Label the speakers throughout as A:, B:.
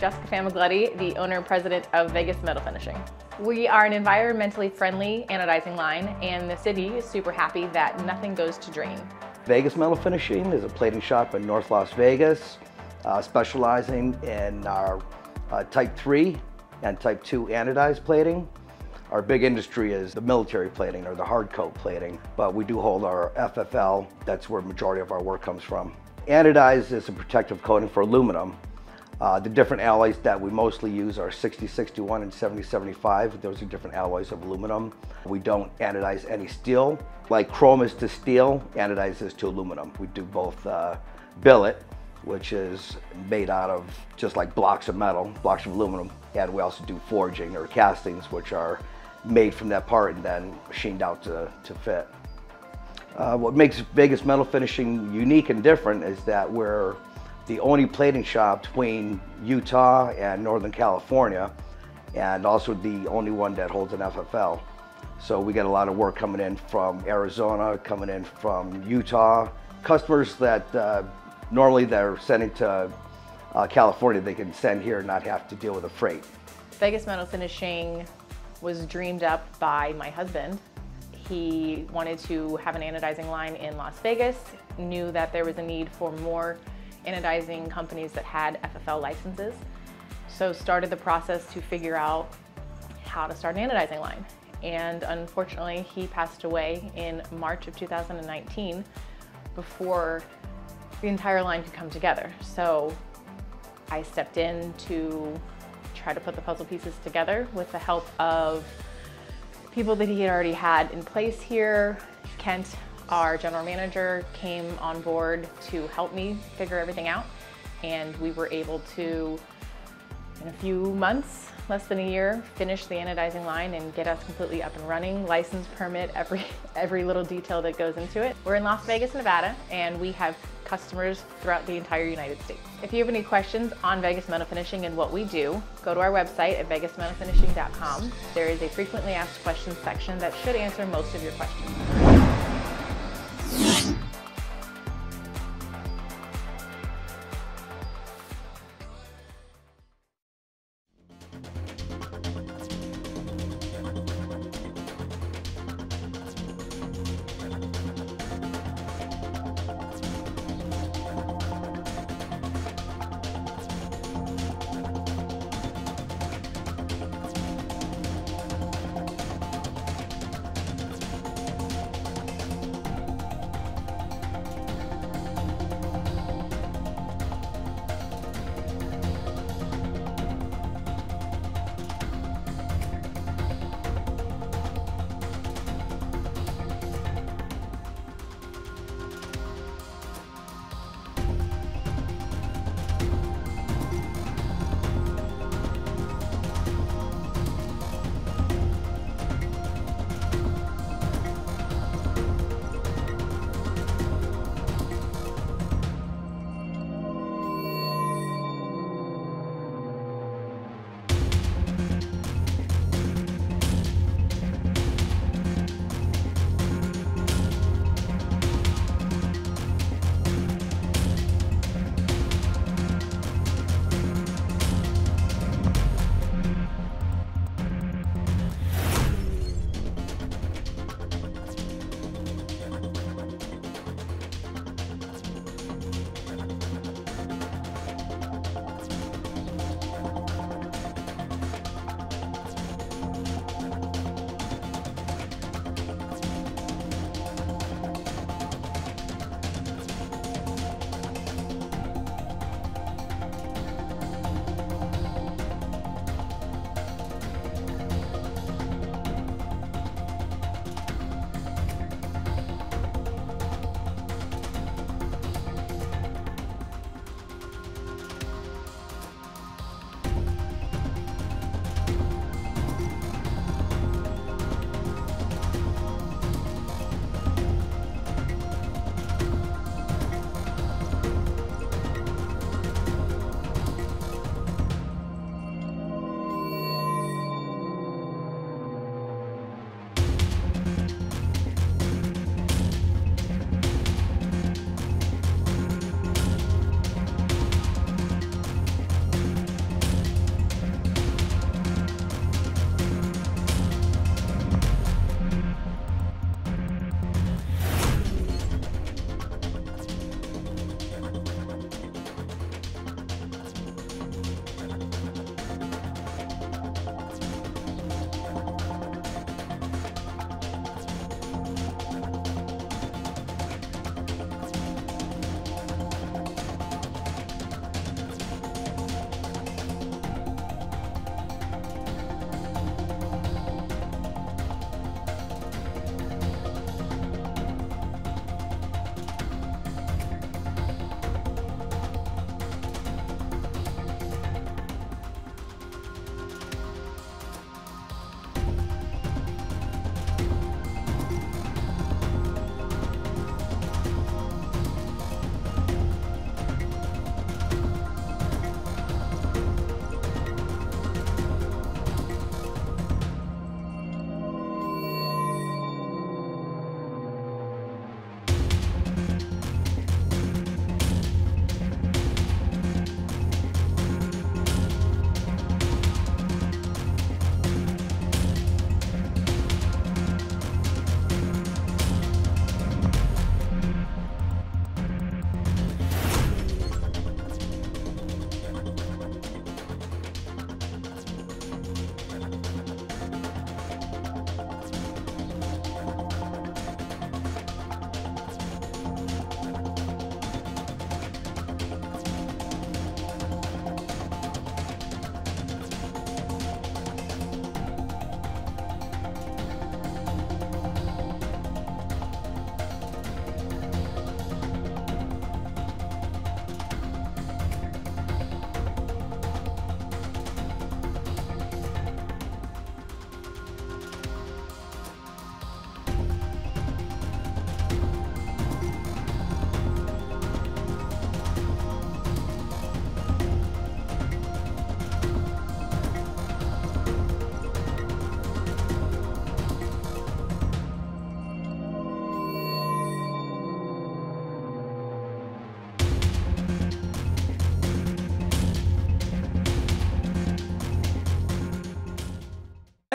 A: Jessica Famiglietti, the owner and president of Vegas Metal Finishing. We are an environmentally friendly anodizing line and the city is super happy that nothing goes to drain.
B: Vegas Metal Finishing is a plating shop in North Las Vegas, uh, specializing in our uh, Type 3 and Type 2 anodized plating. Our big industry is the military plating or the hard coat plating, but we do hold our FFL. That's where majority of our work comes from. Anodized is a protective coating for aluminum. Uh, the different alloys that we mostly use are 6061 and 7075. Those are different alloys of aluminum. We don't anodize any steel. Like chrome is to steel, anodize is to aluminum. We do both uh, billet, which is made out of just like blocks of metal, blocks of aluminum, and we also do forging or castings, which are made from that part and then machined out to, to fit. Uh, what makes Vegas Metal Finishing unique and different is that we're the only plating shop between Utah and Northern California and also the only one that holds an FFL. So we get a lot of work coming in from Arizona, coming in from Utah. Customers that uh, normally they're sending to uh, California, they can send here and not have to deal with the freight.
A: Vegas Metal Finishing was dreamed up by my husband. He wanted to have an anodizing line in Las Vegas, knew that there was a need for more anodizing companies that had FFL licenses. So started the process to figure out how to start an anodizing line. And unfortunately, he passed away in March of 2019 before the entire line could come together. So I stepped in to try to put the puzzle pieces together with the help of people that he had already had in place here. Kent, our general manager, came on board to help me figure everything out. And we were able to, in a few months, less than a year, finish the anodizing line and get us completely up and running, license, permit, every, every little detail that goes into it. We're in Las Vegas, Nevada, and we have customers throughout the entire United States. If you have any questions on Vegas Metal Finishing and what we do, go to our website at vegasmetalfinishing.com. There is a frequently asked questions section that should answer most of your questions.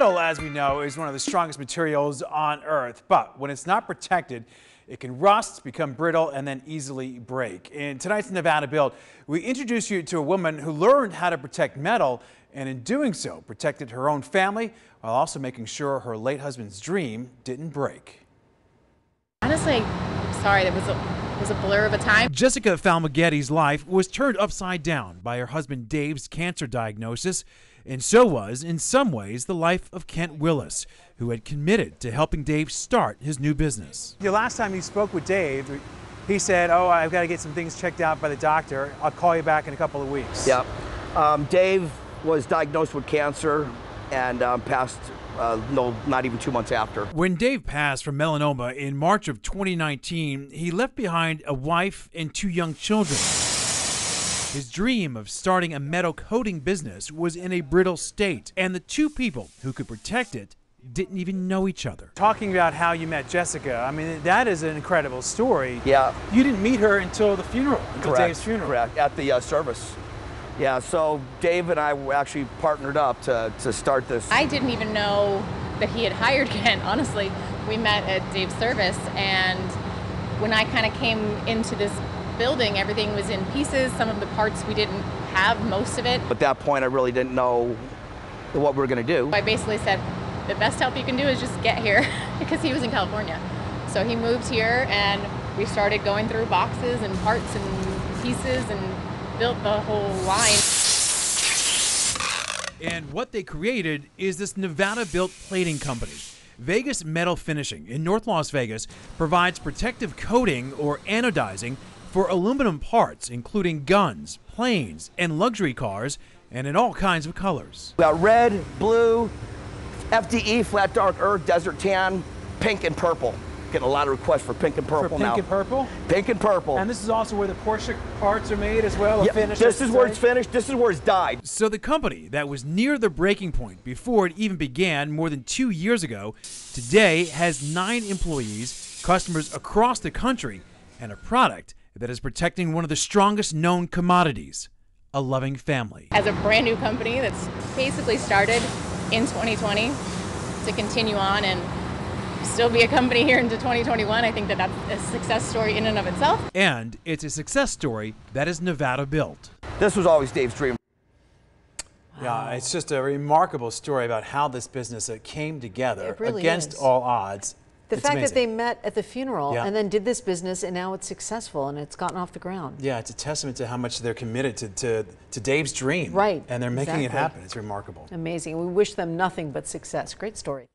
C: Metal, as we know, is one of the strongest materials on Earth, but when it's not protected, it can rust, become brittle, and then easily break. In tonight's Nevada Built, we introduce you to a woman who learned how to protect metal and in doing so protected her own family while also making sure her late husband's dream didn't break.
A: Honestly, sorry, that was a was a blur of a time.
C: Jessica Famiglietti's life was turned upside down by her husband Dave's cancer diagnosis, and so was, in some ways, the life of Kent Willis, who had committed to helping Dave start his new business. The last time you spoke with Dave, he said, Oh, I've got to get some things checked out by the doctor. I'll call you back in a couple of weeks.
B: Yep. Um, Dave was diagnosed with cancer and um, passed uh, no, not even two months after.
C: When Dave passed from melanoma in March of 2019, he left behind a wife and two young children. His dream of starting a metal coating business was in a brittle state, and the two people who could protect it didn't even know each other. Talking about how you met Jessica, I mean, that is an incredible story.
B: Yeah.
C: You didn't meet her until the funeral, until
B: Correct.
C: Dave's funeral.
B: Correct. At the uh, service. Yeah, so Dave and I actually partnered up to, to start this.
A: I didn't even know that he had hired Kent, honestly. We met at Dave's service, and when I kind of came into this building, everything was in pieces. Some of the parts we didn't have, most of it.
B: At that point, I really didn't know what we were going to do.
A: I basically said, the best help you can do is just get here, because he was in California. So he moved here, and we started going through boxes and parts and pieces and built the whole line.
C: And what they created is this Nevada built plating company. Vegas Metal Finishing in North Las Vegas provides protective coating or anodizing for aluminum parts, including guns, planes, and luxury cars, and in all kinds of colors.
B: We got red, blue, FDE, flat dark earth, desert tan, pink, and purple. Getting a lot of requests for pink and purple
C: for pink
B: now.
C: and purple?
B: Pink and purple.
C: And this is also where the Porsche parts are made as well,
B: yep,
C: finished.
B: This is where it's finished. This is where it's dyed.
C: So the company that was near the breaking point before it even began more than two years ago, today has nine employees, customers across the country, and a product that is protecting one of the strongest known commodities, a loving family.
A: As a brand new company that's basically started in 2020 to continue on and still be a company here into 2021. I think that that's a success story in and of itself.
C: And it's a success story that is Nevada built.
B: This was always Dave's dream.
C: Yeah, it's just a remarkable story about how this business uh, came together
D: really
C: against
D: is.
C: all odds.
D: The
C: It's
D: fact
C: amazing.
D: that they met at the funeral
C: Yeah.
D: and then did this business and now it's successful and it's gotten off the ground.
C: Yeah, it's a testament to how much they're committed to, to, to Dave's dream.
D: Right,
C: And they're making it happen. It's remarkable.
D: Amazing. We wish them nothing but success. Great story.